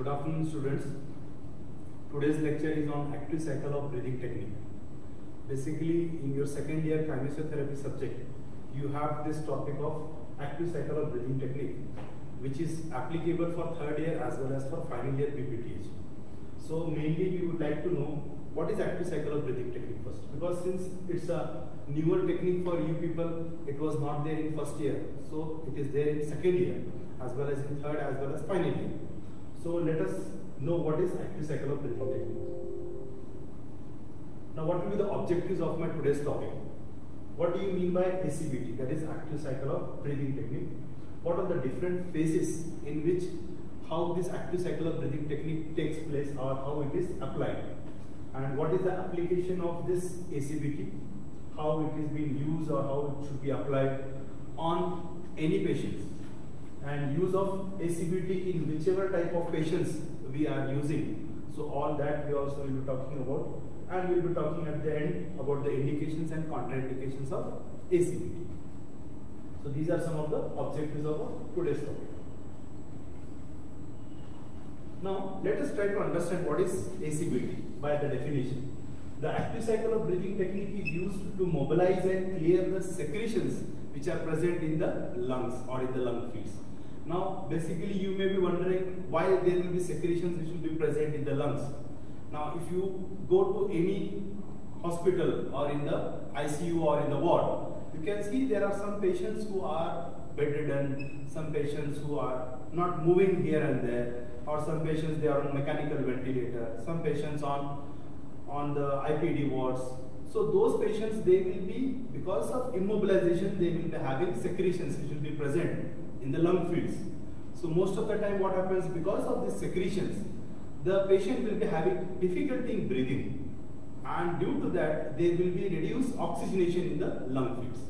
Good afternoon, students. Today's lecture is on active cycle of breathing technique. Basically, in your second year kinesiotherapy subject, you have this topic of active cycle of breathing technique, which is applicable for third year as well as for final year BPTH. So mainly we would like to know what is active cycle of breathing technique first, because since it's a newer technique for you people, it was not there in first year, so it is there in second year as well as in third as well as final year. So let us know what is active cycle of breathing technique. Now what will be the objectives of my today's topic? What do you mean by ACBT? That is active cycle of breathing technique. What are the different phases in which how this active cycle of breathing technique takes place or how it is applied? And what is the application of this ACBT? How it is being used or how it should be applied on any patients? And use of ACBT in whichever type of patients we are using. So all that we also will be talking about and we will be talking at the end about the indications and contraindications of ACBT. So these are some of the objectives of today's topic. Now let us try to understand what is ACBT by the definition. The active cycle of breathing technique is used to mobilize and clear the secretions which are present in the lungs or in the lung fields. Now, basically, you may be wondering why there will be secretions which will be present in the lungs. Now, if you go to any hospital or in the ICU or in the ward, you can see there are some patients who are bedridden, some patients who are not moving here and there, or some patients they are on mechanical ventilator, some patients on on the IPD wards. So those patients they will be because of immobilization they will be having secretions which will be present in the lung fields. So most of the time what happens because of these secretions, the patient will be having difficulty in breathing and due to that there will be reduced oxygenation in the lung fields.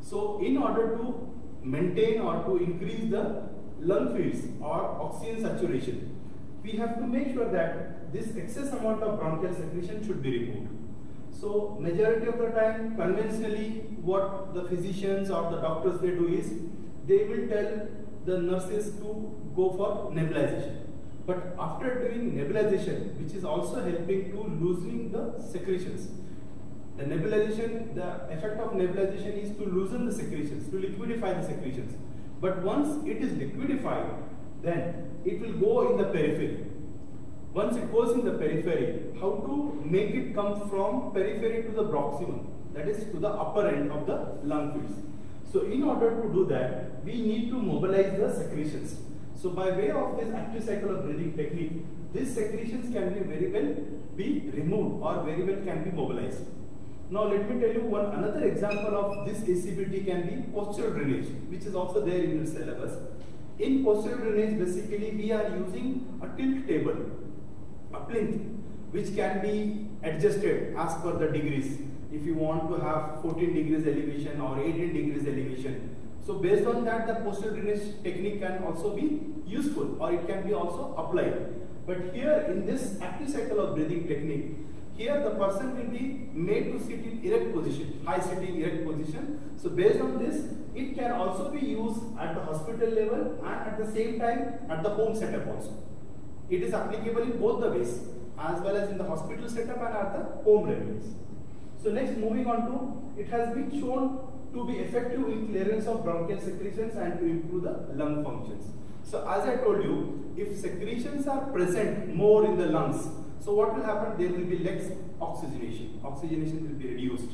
So in order to maintain or to increase the lung fields or oxygen saturation, we have to make sure that this excess amount of bronchial secretion should be removed. So majority of the time conventionally what the physicians or the doctors they do is they will tell the nurses to go for nebulization. But after doing nebulization, which is also helping to loosening the secretions, the nebulization, the effect of nebulization is to loosen the secretions, to liquidify the secretions. But once it is liquidified, then it will go in the periphery. Once it goes in the periphery, how to make it come from periphery to the proximal, that is to the upper end of the lung fields. So in order to do that, we need to mobilize the secretions. So by way of this active cycle of breathing technique, these secretions can be very well be removed or very well can be mobilized. Now let me tell you one another example of this ACBT can be postural drainage, which is also there in your syllabus. In postural drainage, basically we are using a tilt table, a plinth, which can be adjusted as per the degrees if you want to have 14 degrees elevation or 18 degrees elevation. So based on that, the postural drainage technique can also be useful or it can be also applied. But here in this active cycle of breathing technique, here the person will be made to sit in erect position, high sitting erect position. So based on this, it can also be used at the hospital level and at the same time at the home setup also. It is applicable in both the ways as well as in the hospital setup and at the home levels. So next moving on to, it has been shown to be effective in clearance of bronchial secretions and to improve the lung functions. So as I told you, if secretions are present more in the lungs, so what will happen? There will be less oxygenation. Oxygenation will be reduced.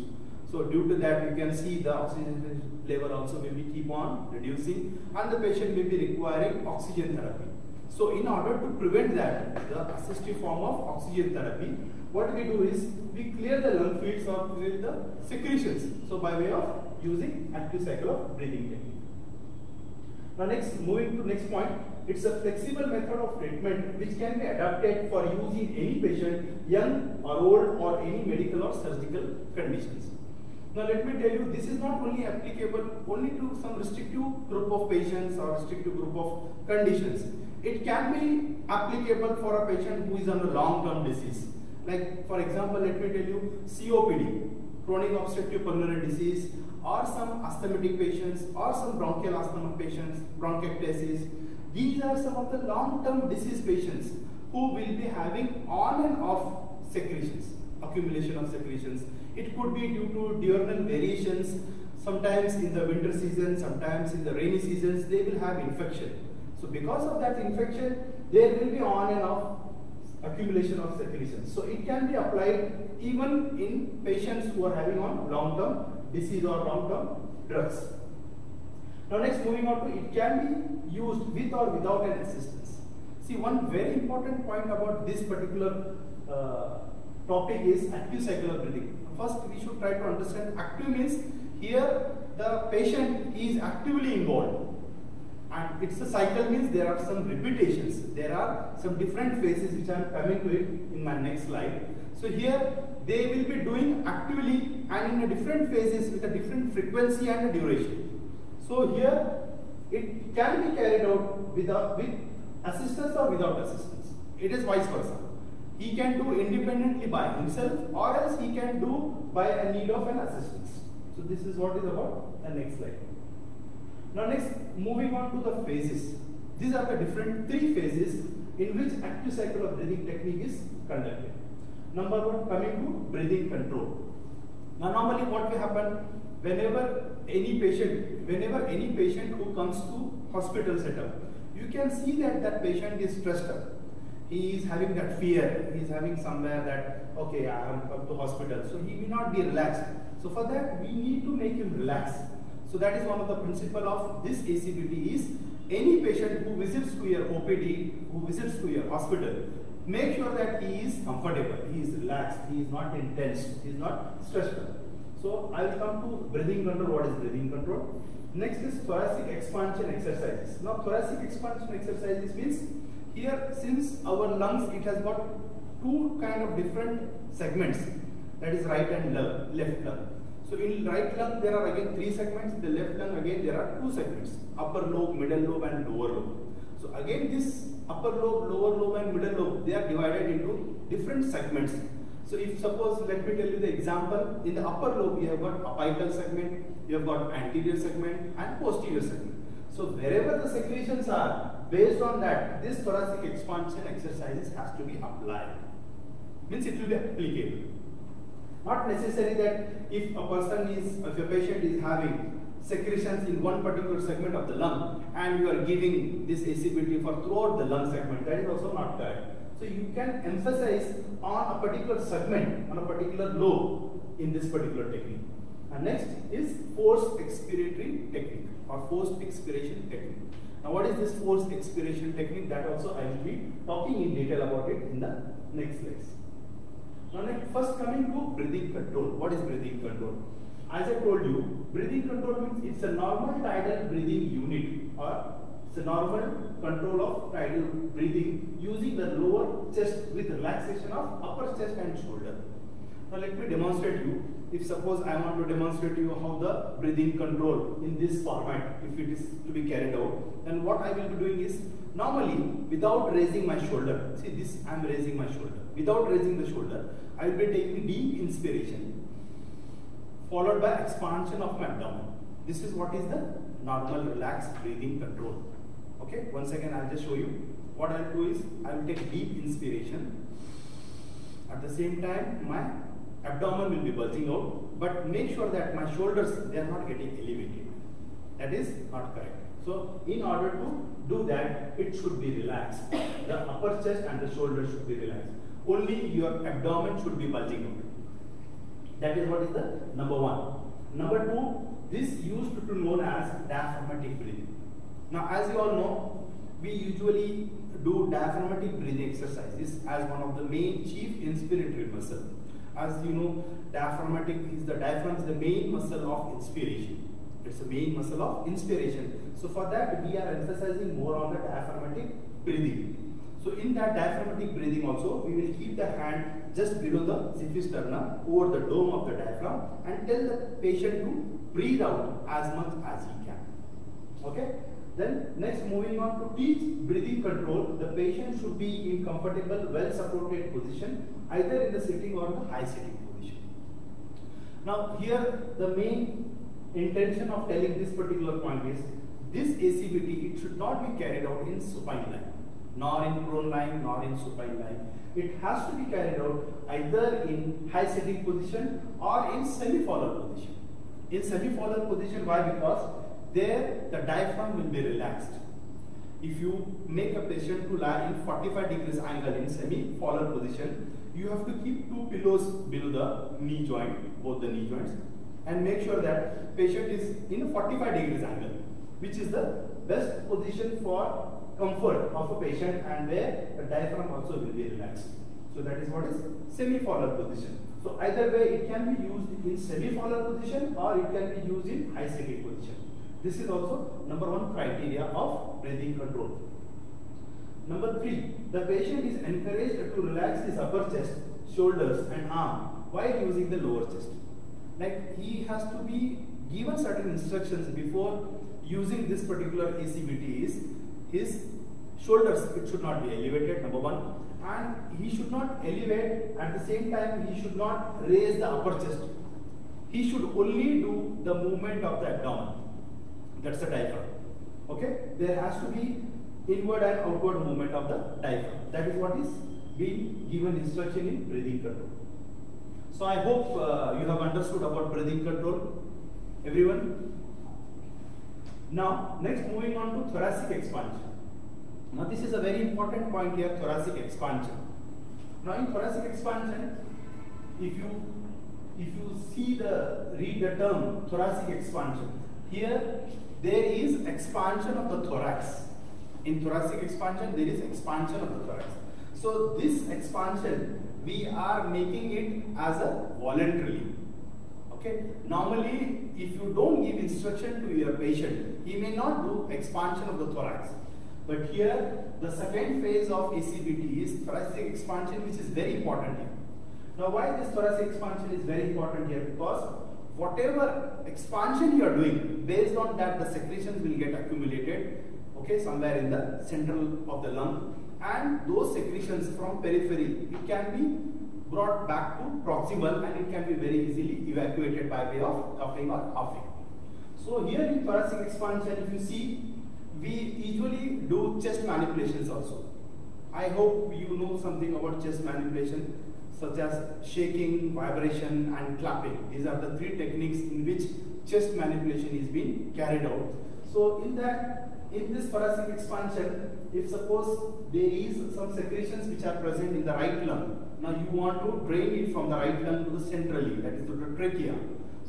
So due to that, you can see the oxygen level also will be keep on reducing and the patient will be requiring oxygen therapy. So in order to prevent that, the assistive form of oxygen therapy, what we do is we clear the lung fields or clear the secretions. So by way of using active cycle of breathing technique. Now next, moving to next point, it's a flexible method of treatment which can be adapted for use in any patient, young or old or any medical or surgical conditions. Now let me tell you, this is not only applicable only to some restrictive group of patients or restrictive group of conditions. It can be applicable for a patient who is on a long-term disease. Like for example, let me tell you COPD, chronic obstructive pulmonary disease, or some asthmatic patients, or some bronchial asthma patients, bronchiectasis. These are some of the long-term disease patients who will be having on and off secretions, accumulation of secretions. It could be due to diurnal variations. Sometimes in the winter season, sometimes in the rainy seasons, they will have infection. So because of that infection, there will be on and off accumulation of secretions. So it can be applied even in patients who are having on long-term disease or long-term drugs. Now next moving on to it can be used with or without an assistance. See one very important point about this particular uh, topic is active of breathing. First we should try to understand active means here the patient is actively involved and it's a cycle means there are some repetitions. There are some different phases which I am coming to it in my next slide. So here they will be doing actively and in a different phases with a different frequency and duration. So here it can be carried out without with assistance or without assistance. It is vice versa. He can do independently by himself or else he can do by a need of an assistance. So this is what is about the next slide. Now next moving on to the phases. These are the different three phases in which active cycle of breathing technique is conducted. Number one coming to breathing control. Now normally what will happen whenever any patient, whenever any patient who comes to hospital setup, you can see that that patient is stressed up. He is having that fear. He is having somewhere that okay, I am come to hospital, so he may not be relaxed. So for that, we need to make him relax. So that is one of the principle of this ACBT is any patient who visits to your OPD, who visits to your hospital, make sure that he is comfortable, he is relaxed, he is not intense, he is not stressed. So I will come to breathing control. What is breathing control? Next is thoracic expansion exercises. Now thoracic expansion exercises means here since our lungs it has got two kind of different segments that is right and left lung. So in right lung there are again three segments, the left lung again there are two segments, upper lobe, middle lobe and lower lobe. So again this upper lobe, lower lobe and middle lobe they are divided into different segments so if suppose, let me tell you the example, in the upper lobe you have got apical segment, you have got anterior segment and posterior segment. So wherever the secretions are, based on that, this thoracic expansion exercises has to be applied. Means it will be applicable. Not necessary that if a person is, if a patient is having secretions in one particular segment of the lung and you are giving this ACBT for throughout the lung segment, that is also not correct. So you can emphasize on a particular segment, on a particular lobe in this particular technique. And next is forced expiratory technique or forced expiration technique. Now what is this forced expiration technique? That also I will be talking in detail about it in the next slides. Now next, first coming to breathing control. What is breathing control? As I told you, breathing control means it's a normal tidal breathing unit or it's a normal control of tidal breathing using the lower chest with relaxation of upper chest and shoulder. Now let me demonstrate you. If suppose I want to demonstrate you how the breathing control in this format, if it is to be carried out, then what I will be doing is normally without raising my shoulder, see this I am raising my shoulder. Without raising the shoulder, I will be taking deep inspiration followed by expansion of my abdomen. This is what is the normal relaxed breathing control. Okay, once again I'll just show you. What I'll do is I'll take deep inspiration. At the same time, my abdomen will be bulging out, but make sure that my shoulders they are not getting elevated. That is not correct. So, in order to do that, it should be relaxed. The upper chest and the shoulders should be relaxed. Only your abdomen should be bulging out. That is what is the number one. Number two, this used to be known as diaphragmatic breathing. Now, as you all know, we usually do diaphragmatic breathing exercises as one of the main chief inspiratory muscle. As you know, diaphragmatic is the diaphragm is the main muscle of inspiration. It's the main muscle of inspiration. So for that, we are emphasizing more on the diaphragmatic breathing. So in that diaphragmatic breathing also, we will keep the hand just below the xiphisternum over the dome of the diaphragm and tell the patient to breathe out as much as he can. Okay? Then next moving on to teach breathing control, the patient should be in comfortable, well supported position either in the sitting or the high sitting position. Now here the main intention of telling this particular point is this ACBT, it should not be carried out in supine lying, nor in prone lying, nor in supine lying. It has to be carried out either in high sitting position or in semi-Fowler position. In semi-Fowler position, why? Because there the diaphragm will be relaxed. If you make a patient to lie in 45 degrees angle in semi-Fowler position, you have to keep two pillows below the knee joint, both the knee joints, and make sure that patient is in a 45 degrees angle, which is the best position for comfort of a patient and where the diaphragm also will be relaxed. So that is what is semi-Fowler position. So either way it can be used in semi-Fowler position or it can be used in high sitting position. This is also number one criteria of breathing control. Number three, the patient is encouraged to relax his upper chest, shoulders and arm while using the lower chest. Like he has to be given certain instructions before using this particular ACBT is his shoulders it should not be elevated number one and he should not elevate at the same time he should not raise the upper chest. He should only do the movement of the abdomen. That's the diaphragm. Okay? There has to be inward and outward movement of the diaphragm. That is what is being given instruction in breathing control. So I hope uh, you have understood about breathing control. Everyone? Now, next moving on to thoracic expansion. Now this is a very important point here, thoracic expansion. Now in thoracic expansion, if you if you see the read the term thoracic expansion, here there is expansion of the thorax. In thoracic expansion, there is expansion of the thorax. So this expansion, we are making it as a voluntarily. Okay. Normally, if you don't give instruction to your patient, he may not do expansion of the thorax. But here, the second phase of ACBT is thoracic expansion, which is very important here. Now, why this thoracic expansion is very important here? Because whatever expansion you are doing, based on that, the secretions will get accumulated, okay, somewhere in the central of the lung, and those secretions from periphery, it can be brought back to proximal, and it can be very easily evacuated by way of coughing or huffing. So here in thoracic expansion, if you see we usually do chest manipulations also. I hope you know something about chest manipulation such as shaking, vibration and clapping. These are the three techniques in which chest manipulation is being carried out. So in that, in this thoracic expansion, if suppose there is some secretions which are present in the right lung, now you want to drain it from the right lung to the centrally, that is to the trachea.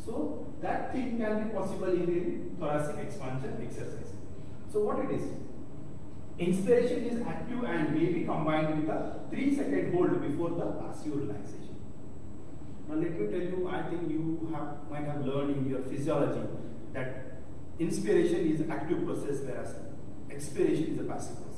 So that thing can be possible in thoracic expansion exercise. So what it is? Inspiration is active and may be combined with a 3 second hold before the passive relaxation. Now let me tell you, I think you have, might have learned in your physiology that inspiration is active process whereas expiration is a passive process.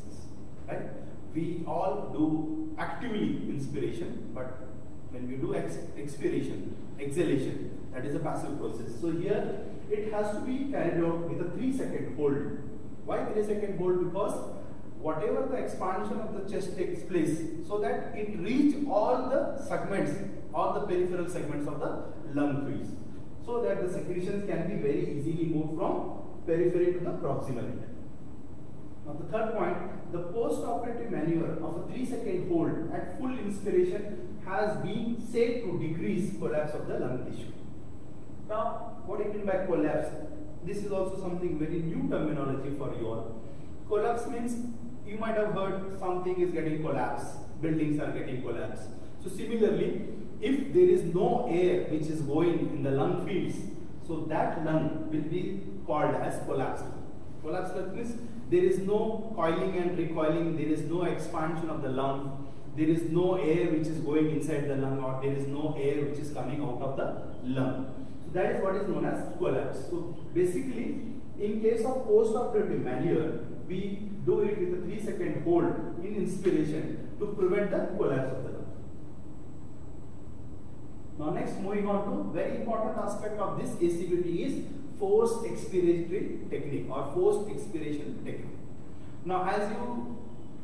Right? We all do actively inspiration, but when we do ex expiration, exhalation, that is a passive process. So here it has to be carried out with a 3 second hold why 3 second hold? Because whatever the expansion of the chest takes place, so that it reach all the segments, all the peripheral segments of the lung fields, so that the secretions can be very easily moved from periphery to the proximal end. Now the third point, the post-operative maneuver of a 3 second hold at full inspiration has been said to decrease collapse of the lung tissue. Now, what you mean by collapse? this is also something very new terminology for you all. Collapse means you might have heard something is getting collapsed, buildings are getting collapsed. So similarly, if there is no air which is going in the lung fields, so that lung will be called as collapse. Collapse means there is no coiling and recoiling, there is no expansion of the lung, there is no air which is going inside the lung or there is no air which is coming out of the lung. So That is what is known as collapse. So basically, in case of post-operative maneuver, we do it with a 3 second hold in inspiration to prevent the collapse of the lung. Now next moving on to very important aspect of this ACBT is forced expiratory technique or forced expiration technique. Now as you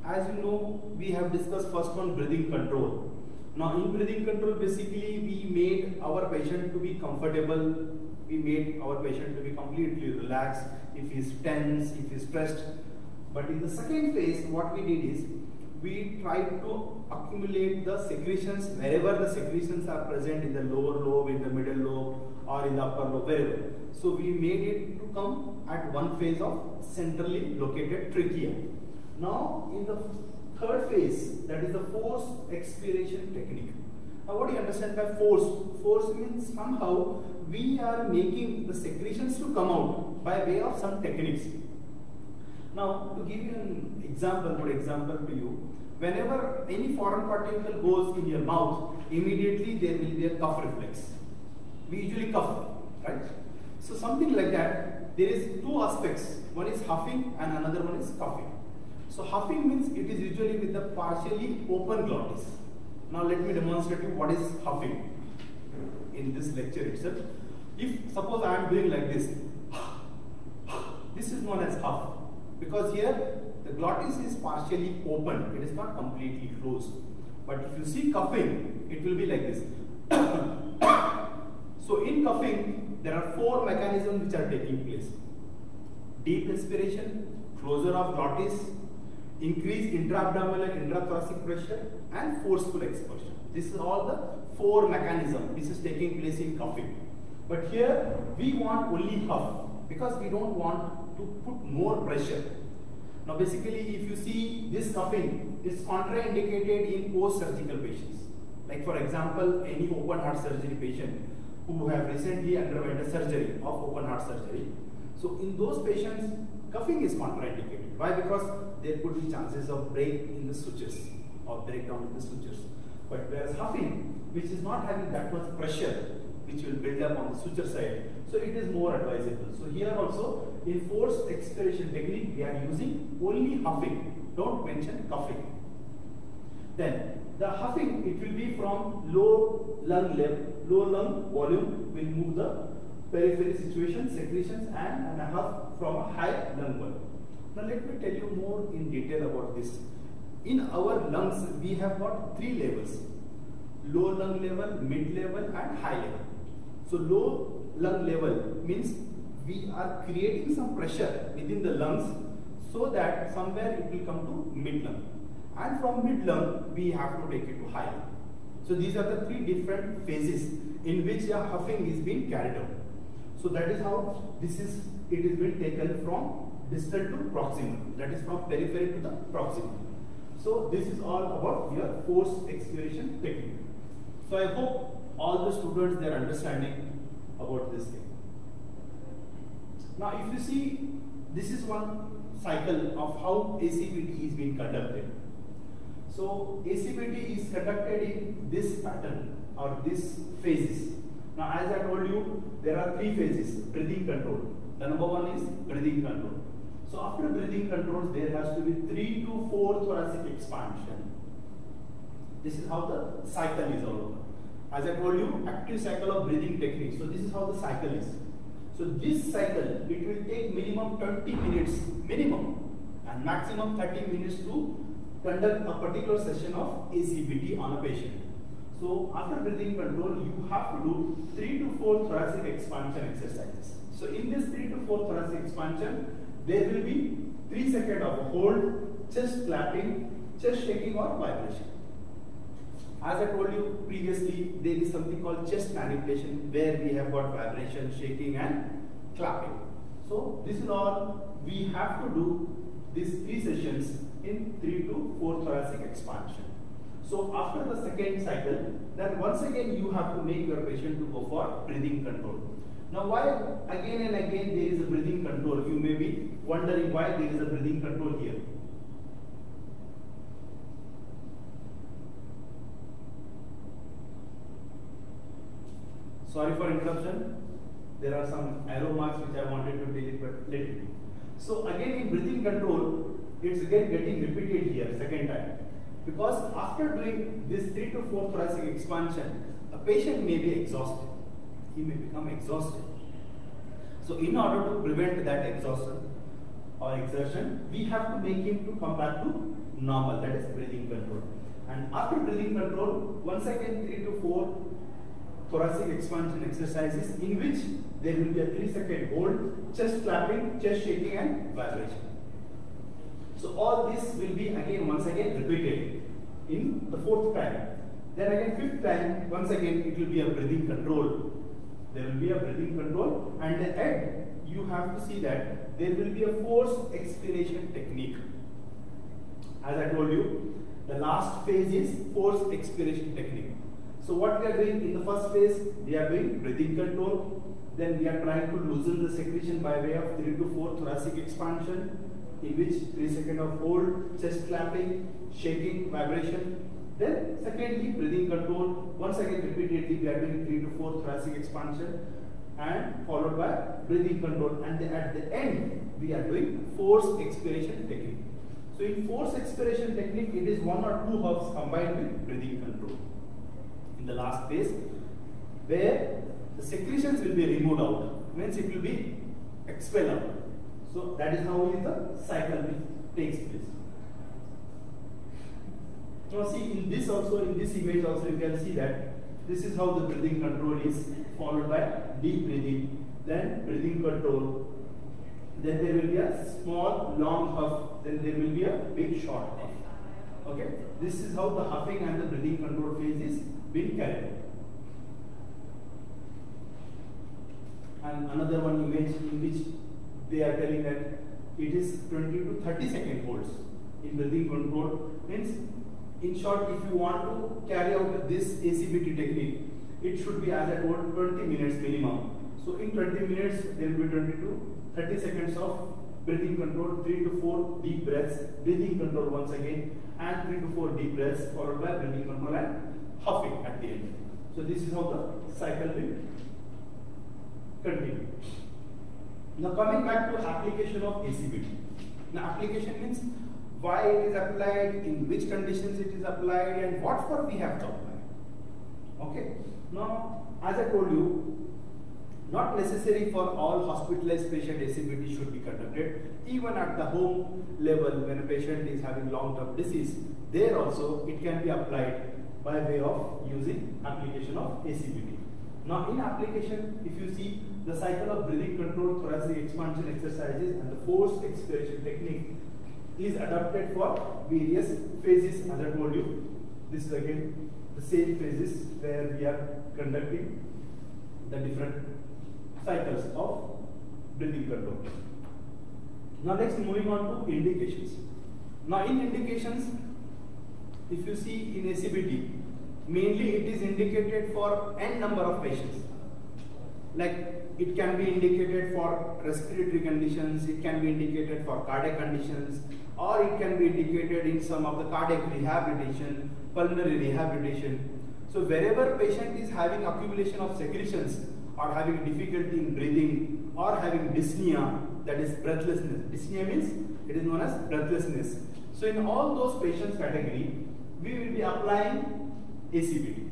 as you know we have discussed first on breathing control now in breathing control basically we made our patient to be comfortable we made our patient to be completely relaxed, if he's tense, if he's stressed. But in the second phase, what we did is we tried to accumulate the secretions wherever the secretions are present in the lower lobe, in the middle lobe, or in the upper lobe, wherever. So we made it to come at one phase of centrally located trachea. Now in the third phase, that is the force expiration technique. Now what do you understand by force? Force means somehow we are making the secretions to come out by way of some techniques. Now to give you an example, good example to you, whenever any foreign particle goes in your mouth, immediately there will be a cough reflex. We usually cough, right? So something like that, there is two aspects. One is huffing and another one is coughing. So huffing means it is usually with the partially open glottis. Now let me demonstrate you what is huffing in this lecture itself. If suppose I am doing like this, this is known as huff because here the glottis is partially open, it is not completely closed. But if you see coughing, it will be like this. so in coughing, there are four mechanisms which are taking place. Deep inspiration, closure of glottis, increased intra-abdominal and intrathoracic pressure, and forceful expulsion. This is all the four mechanisms. This is taking place in coughing. But here we want only huff because we don't want to put more pressure. Now basically if you see this coughing is contraindicated in post-surgical patients. Like for example any open heart surgery patient who have recently underwent a surgery of open heart surgery. So in those patients coughing is contraindicated. Why? Because there could be chances of break in the sutures or breakdown in the sutures. But whereas huffing, which is not having that much pressure, which will build up on the suture side, so it is more advisable. So here also in forced expiration technique, we are using only huffing. Don't mention coughing. Then the huffing, it will be from low lung level, low lung volume will move the periphery situation, secretions and, and a huff from a high lung volume. Now let me tell you more in detail about this. In our lungs, we have got three levels. Low lung level, mid level and high level. So low lung level means we are creating some pressure within the lungs so that somewhere it will come to mid lung. And from mid lung, we have to take it to high lung. So these are the three different phases in which a huffing is being carried out. So that is how this is, it is being taken from distal to proximal. That is from periphery to the proximal. So this is all about your force expiration technique. So I hope all the students they are understanding about this thing. Now if you see, this is one cycle of how ACBT is being conducted. So ACBT is conducted in this pattern or this phases. Now as I told you, there are three phases, breathing control. The number one is breathing control. So after breathing controls, there has to be three to four thoracic expansion. This is how the cycle is all over. As I told you, active cycle of breathing technique. So this is how the cycle is. So this cycle, it will take minimum 20 minutes, minimum, and maximum 30 minutes to conduct a particular session of ACBT on a patient. So after breathing control, you have to do 3 to 4 thoracic expansion exercises. So in this 3 to 4 thoracic expansion, there will be 3 seconds of hold, chest clapping, chest shaking or vibration. As I told you previously, there is something called chest manipulation where we have got vibration, shaking and clapping. So this is all we have to do these three sessions in 3 to 4 thoracic expansion. So after the second cycle, then once again you have to make your patient to go for breathing control. Now why again and again there is a breathing control? You may be wondering why there is a breathing control here. Sorry for interruption. There are some arrow marks which I wanted to delete, but let it be. So again in breathing control, it's again getting repeated here second time. Because after doing this 3 to 4 thoracic expansion, a patient may be exhausted. He may become exhausted. So in order to prevent that exhaustion or exertion, we have to make him to come back to normal, that is breathing control. And after breathing control, once again 3 to 4 thoracic expansion exercises in which there will be a 3 second hold, chest clapping, chest shaking and vibration. So all this will be again once again repeated in the fourth time. Then again fifth time, once again it will be a breathing control. There will be a breathing control and the end you have to see that there will be a forced expiration technique. As I told you, the last phase is forced expiration technique. So what we are doing in the first phase, we are doing breathing control. Then we are trying to loosen the secretion by way of 3 to 4 thoracic expansion in which 3 seconds of hold, chest clapping, shaking, vibration. Then secondly, breathing control. Once again repeatedly we are doing 3 to 4 thoracic expansion and followed by breathing control and at the end we are doing forced expiration technique. So in force expiration technique, it is one or two huffs combined with breathing control. In the last phase, where the secretions will be removed out, means it will be expelled out. So that is how the cycle takes place. Now see in this also, in this image also you can see that this is how the breathing control is followed by deep breathing, then breathing control, then there will be a small long huff, then there will be a big short huff. Okay, this is how the huffing and the breathing control phase is being carried. out. And another one image in which they are telling that it is 20 to 30 second holds in breathing control means in short if you want to carry out this ACBT technique it should be as I told 20 minutes minimum. So in 20 minutes there will be 20 to 30 seconds of breathing control, 3 to 4 deep breaths, breathing control once again, and 3 to 4 deep breaths followed by breathing control and huffing at the end. So this is how the cycle will continue. Now coming back to application of ACBT. Now application means why it is applied, in which conditions it is applied, and what for we have to apply. Okay. Now, as I told you, not necessary for all hospitalized patient ACBT should be conducted. Even at the home level, when a patient is having long-term disease, there also it can be applied by way of using application of ACBT. Now, in application, if you see the cycle of breathing control, thoracic expansion exercises, and the forced expiration technique is adapted for various phases, as I told you. This is again the same phases where we are conducting the different cycles of breathing control. Now next moving on to indications. Now in indications, if you see in ACBT, mainly it is indicated for n number of patients. Like it can be indicated for respiratory conditions, it can be indicated for cardiac conditions, or it can be indicated in some of the cardiac rehabilitation, pulmonary rehabilitation. So wherever patient is having accumulation of secretions, or having difficulty in breathing or having dyspnea, that is breathlessness. Dyspnea means it is known as breathlessness. So in all those patients category, we will be applying ACBT.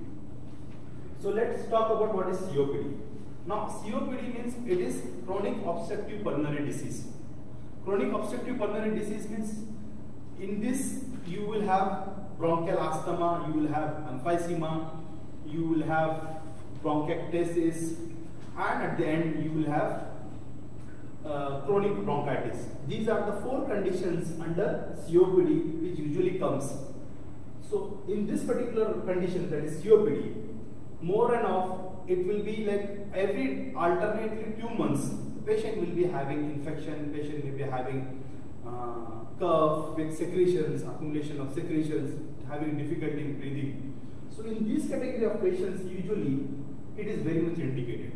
So let's talk about what is COPD. Now COPD means it is chronic obstructive pulmonary disease. Chronic obstructive pulmonary disease means in this you will have bronchial asthma, you will have emphysema, you will have bronchiectasis, and at the end you will have uh, chronic bronchitis. These are the four conditions under COPD which usually comes. So in this particular condition that is COPD, more and off it will be like every alternately two months the patient will be having infection, patient will be having uh, cough with secretions, accumulation of secretions, having difficulty in breathing. So in this category of patients usually it is very much indicated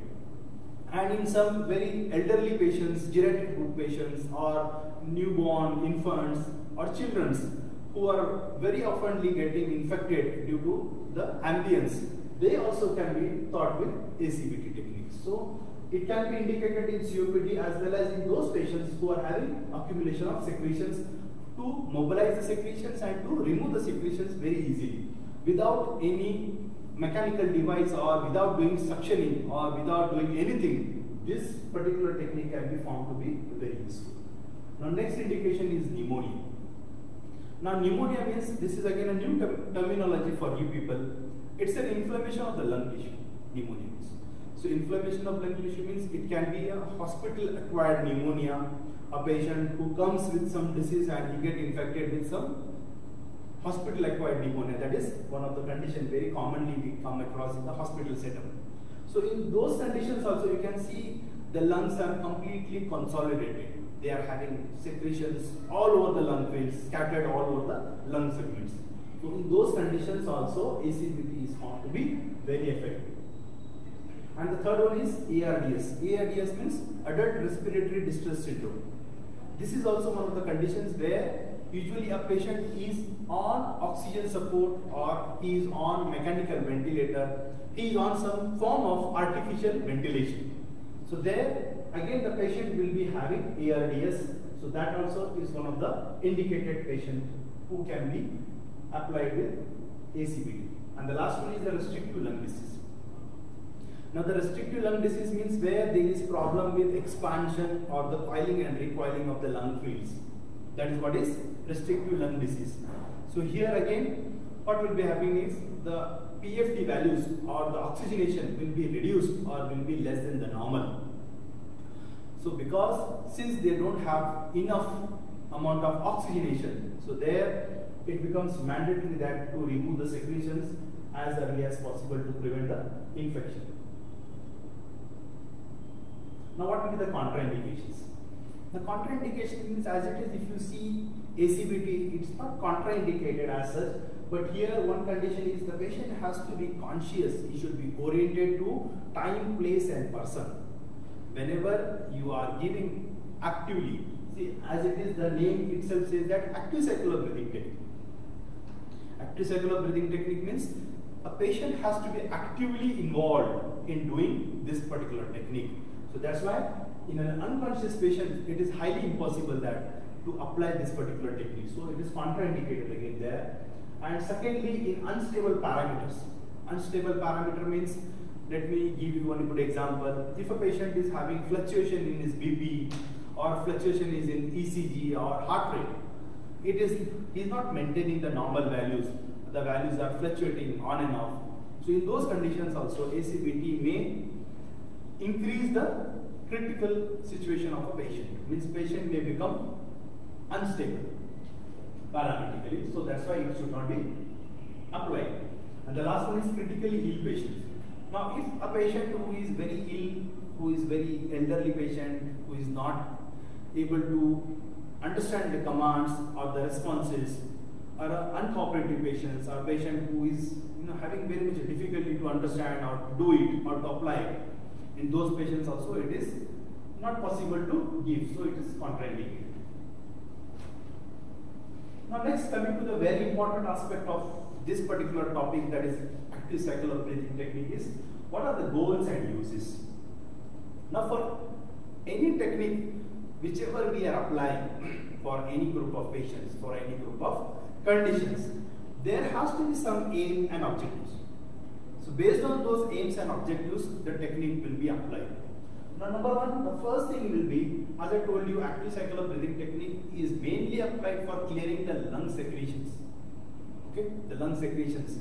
and in some very elderly patients, geriatric group patients or newborn infants or children who are very oftenly getting infected due to the ambience, they also can be thought with ACBT techniques. So it can be indicated in COPD as well as in those patients who are having accumulation of secretions to mobilize the secretions and to remove the secretions very easily without any mechanical device or without doing suctioning or without doing anything, this particular technique can be found to be very useful. Now next indication is pneumonia. Now pneumonia means, this is again a new terminology for you people. It's an inflammation of the lung tissue. pneumonia means. So inflammation of lung tissue means it can be a hospital acquired pneumonia, a patient who comes with some disease and he get infected with some hospital acquired pneumonia. That is one of the conditions very commonly we come across in the hospital setup. So in those conditions also you can see the lungs are completely consolidated. They are having secretions all over the lung fields, scattered all over the lung segments. In those conditions also ACBT is found to be very effective. And the third one is ARDS. ARDS means Adult Respiratory Distress Syndrome. This is also one of the conditions where usually a patient is on oxygen support or he is on mechanical ventilator, he is on some form of artificial ventilation. So there again the patient will be having ARDS. So that also is one of the indicated patient who can be applied with ACBT. And the last one is the restrictive lung disease. Now the restrictive lung disease means where there is problem with expansion or the coiling and recoiling of the lung fields. That is what is restrictive lung disease. So here again, what will be happening is the PFT values or the oxygenation will be reduced or will be less than the normal. So because since they don't have enough amount of oxygenation, so there it becomes mandatory that to remove the secretions as early as possible to prevent the infection. Now what will be the contraindications? The contraindication means as it is if you see ACBT, it's not contraindicated as such, but here one condition is the patient has to be conscious, he should be oriented to time, place and person. Whenever you are giving actively, see as it is the name itself says that active circular breathing technique. Active circular breathing technique means a patient has to be actively involved in doing this particular technique. So that's why in an unconscious patient, it is highly impossible that to apply this particular technique. So it is contraindicated again there. And secondly, in unstable parameters. Unstable parameter means, let me give you one good example. If a patient is having fluctuation in his BP or fluctuation is in ECG or heart rate, it is he is not maintaining the normal values. The values are fluctuating on and off. So in those conditions also ACBT may increase the critical situation of a patient. Means patient may become unstable parametrically. So that's why it should not be applied. And the last one is critically ill patients. Now if a patient who is very ill, who is very elderly patient, who is not able to understand the commands or the responses, or uh, uncooperative patients, or patient who is you know, having very much difficulty to understand or to do it or to apply it, in those patients also it is not possible to give, so it is contraindicated. Now next coming to the very important aspect of this particular topic that is active cycle of breathing technique is what are the goals and uses. Now for any technique whichever we are applying for any group of patients, for any group of conditions, there has to be some aim and objectives. So based on those aims and objectives, the technique will be applied. Now number one, the first thing will be, as I told you, active circular breathing technique is mainly applied for clearing the lung secretions. Okay, the lung secretions.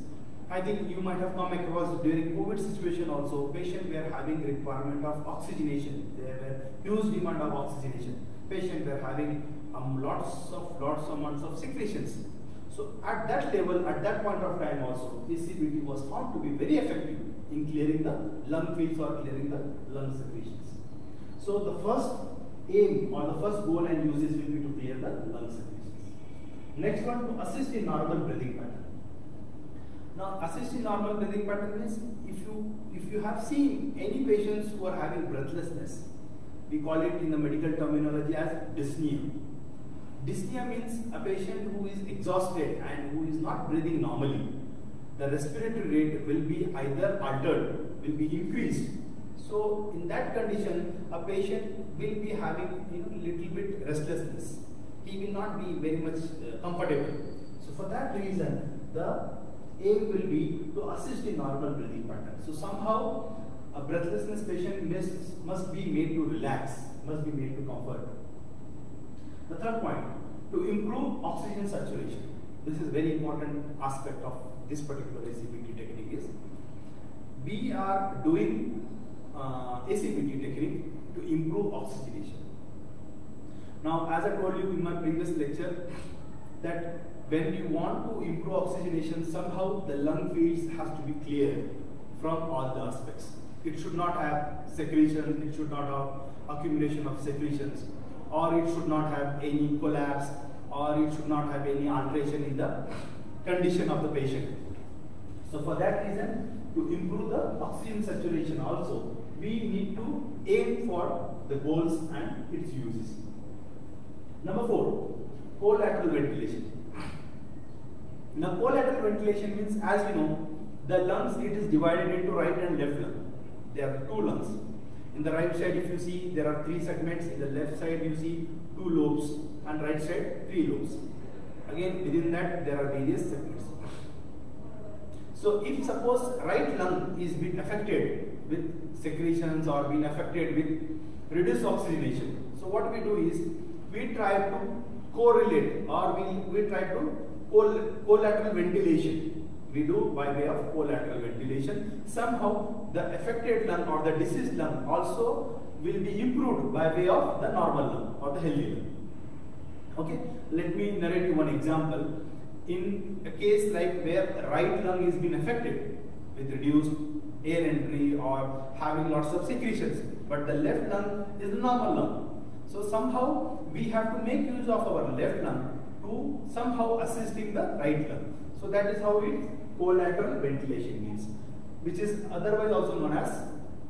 I think you might have come across during COVID situation also, patients were having requirement of oxygenation. There were huge demand of oxygenation. Patients were having um, lots of lots of amounts of secretions. So at that level, at that point of time also, ACBT was found to be very effective in clearing the lung fields or clearing the lung secretions. So the first aim or the first goal and uses will be to clear the lung secretions. Next one, to assist in normal breathing pattern. Now, assist in normal breathing pattern means if you if you have seen any patients who are having breathlessness, we call it in the medical terminology as dyspnea Dyspnea means a patient who is exhausted and who is not breathing normally. The respiratory rate will be either altered, will be increased. So in that condition, a patient will be having you know little bit restlessness. He will not be very much uh, comfortable. So for that reason, the aim will be to assist in normal breathing pattern. So somehow a breathlessness patient must, must be made to relax, must be made to comfort. The third point, to improve oxygen saturation. This is very important aspect of this particular ACBT technique is we are doing uh, ACBT technique to improve oxygenation. Now, as I told you in my previous lecture, that when you want to improve oxygenation, somehow the lung fields has to be clear from all the aspects. It should not have secretion, it should not have accumulation of secretions, or it should not have any collapse, or it should not have any alteration in the condition of the patient. So for that reason, to improve the oxygen saturation also, we need to aim for the goals and its uses. Number four, collateral ventilation. Now collateral ventilation means as we know, the lungs it is divided into right and left lung. There are two lungs. In the right side if you see there are three segments, in the left side you see two lobes and right side three lobes. Again within that there are various segments. So if suppose right lung is being affected with secretions or being affected with reduced oxygenation. So what we do is we try to correlate or we, we try to collateral ventilation. We do by way of collateral ventilation. Somehow the affected lung or the diseased lung also will be improved by way of the normal lung or the healthy lung. Okay, let me narrate you one example. In a case like where right lung is being affected with reduced air entry or having lots of secretions, but the left lung is the normal lung. So somehow we have to make use of our left lung to somehow assisting the right lung. So that is how it collateral ventilation means, which is otherwise also known as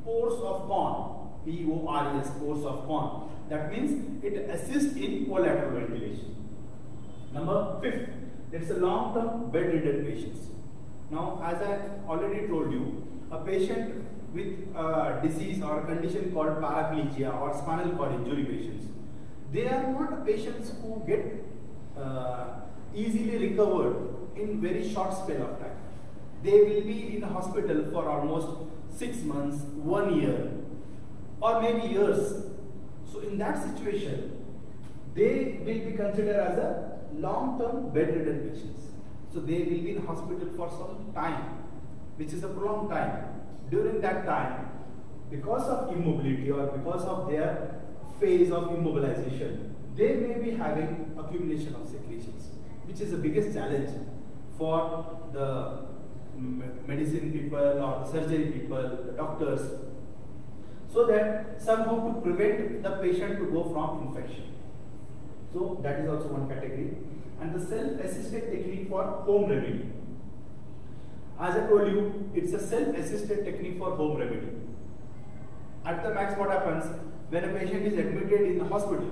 pores of Kohn, P-O-R-E-S, pores of Kohn. That means it assists in collateral ventilation. Number fifth, it's a long-term bed-ridden patients. Now, as I already told you, a patient with a disease or a condition called paraplegia or spinal cord injury patients. They are not patients who get uh, easily recovered in very short span of time. They will be in the hospital for almost six months, one year, or maybe years. So in that situation, they will be considered as a long-term bedridden patients. So they will be in hospital for some time, which is a prolonged time during that time, because of immobility or because of their phase of immobilization, they may be having accumulation of secretions, which is the biggest challenge for the medicine people or surgery people, the doctors, so that somehow to prevent the patient to go from infection. So that is also one category. And the self-assisted technique for home remedy. As I told you, it's a self-assisted technique for home remedy. At the max, what happens when a patient is admitted in the hospital?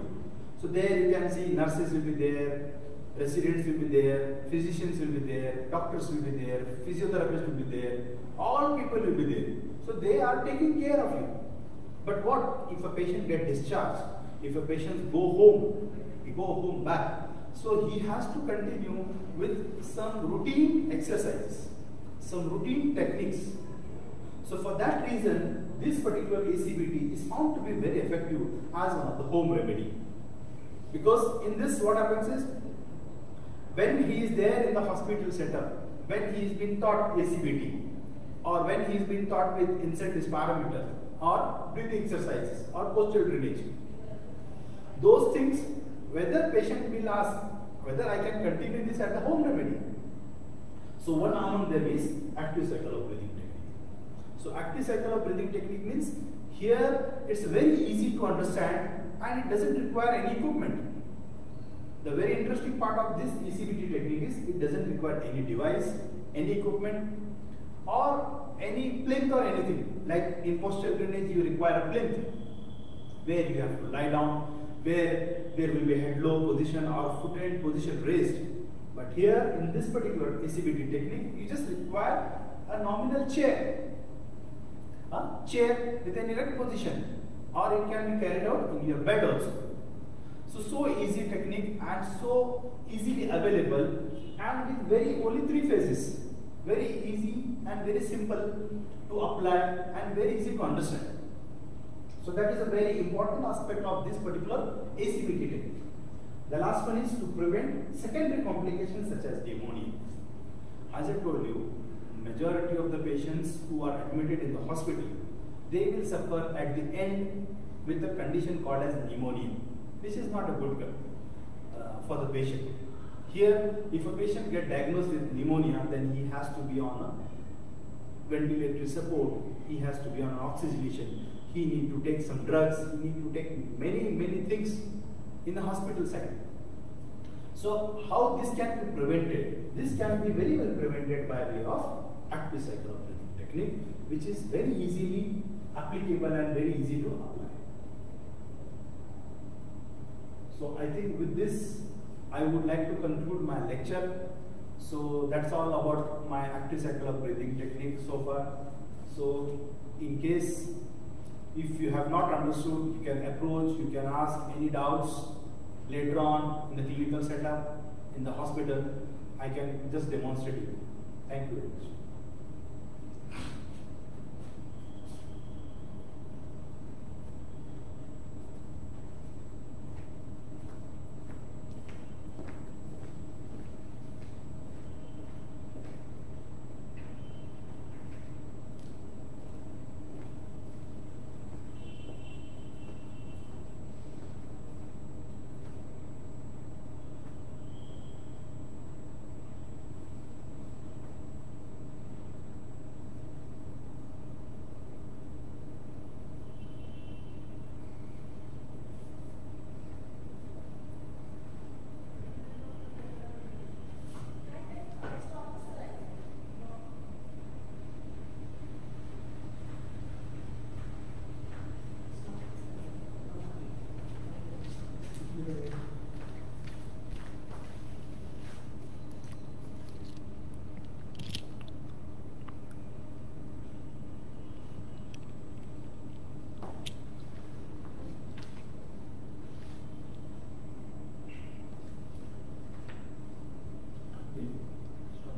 So there you can see nurses will be there, residents will be there, physicians will be there, doctors will be there, physiotherapists will be there, all people will be there. So they are taking care of you. But what if a patient get discharged? If a patient go home, he go home back. So he has to continue with some routine exercises some routine techniques. So for that reason, this particular ACBT is found to be very effective as one of the home remedy. Because in this what happens is, when he is there in the hospital setup, when he is being taught ACBT, or when he is being taught with incentive spirometer, or breathing exercises, or postural drainage, those things, whether patient will ask whether I can continue this at the home remedy, so one among them is active cycle of breathing technique. So active cycle of breathing technique means here it's very easy to understand and it doesn't require any equipment. The very interesting part of this ACBT technique is it doesn't require any device, any equipment or any plinth or anything. Like in posture drainage you require a plinth where you have to lie down, where there will be head low position or foot end position raised but here in this particular ACBT technique, you just require a nominal chair. A chair with an erect position or it can be carried out in your bed also. So, so easy technique and so easily available and with very only three phases. Very easy and very simple to apply and very easy to understand. So that is a very important aspect of this particular ACBT technique. The last one is to prevent secondary complications such as pneumonia. As I told you, majority of the patients who are admitted in the hospital, they will suffer at the end with a condition called as pneumonia, which is not a good uh, for the patient. Here, if a patient get diagnosed with pneumonia, then he has to be on a ventilatory support, he has to be on oxygenation, he need to take some drugs, he need to take many, many things in the hospital setting. So how this can be prevented? This can be very well prevented by way of active cycle technique, which is very easily applicable and very easy to apply. So I think with this, I would like to conclude my lecture. So that's all about my active cycle of breathing technique so far. So in case if you have not understood, you can approach, you can ask any doubts later on in the clinical setup, in the hospital. I can just demonstrate it. Thank you very much.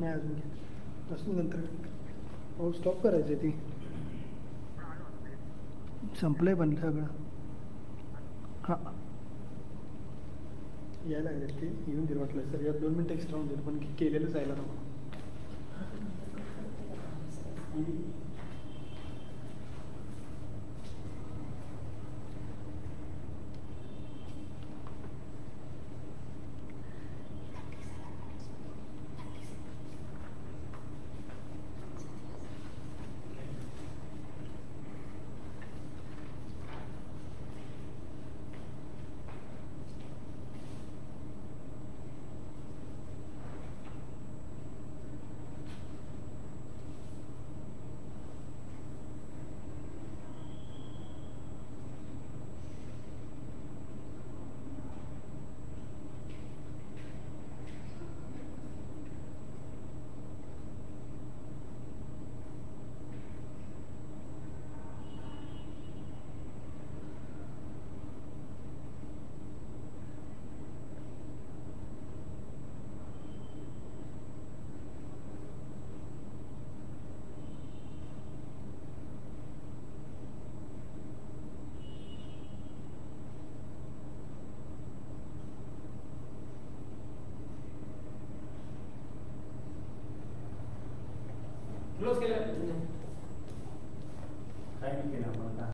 नाही अजून असून नंतर. हो stop करायचं ती. संपलंय पण सगळं. हां. यायला लागले ते. येऊन दिलं वाटलं सर यात दोन मिनटं एक्स्ट्रा होऊन दिलं पण केलेलं जायला नको Los que